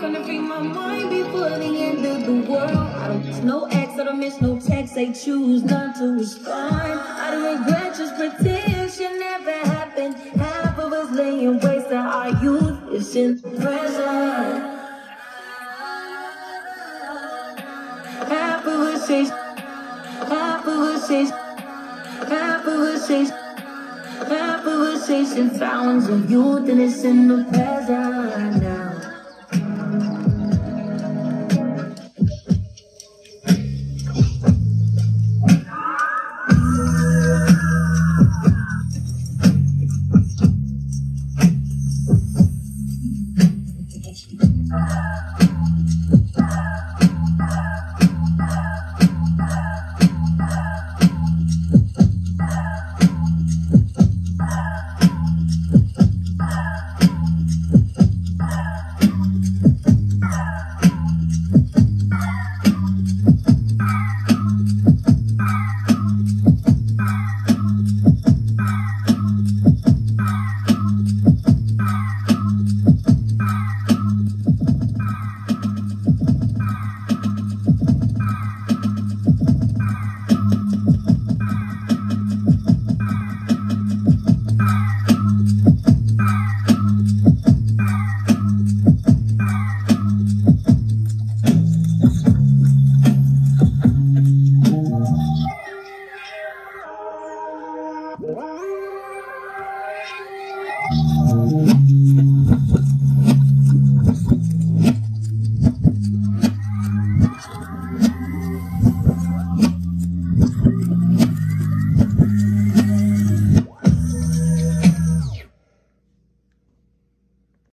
trying to free my mind before the end of the world. I don't miss no ex, I don't miss no text. They choose not to respond. I don't regret, just pretend shit never happened. Half of us laying waste to our youth. It's in the present. Half of us say, half of us say, half of us say, half of us chasing fountains of youth, and it's in the present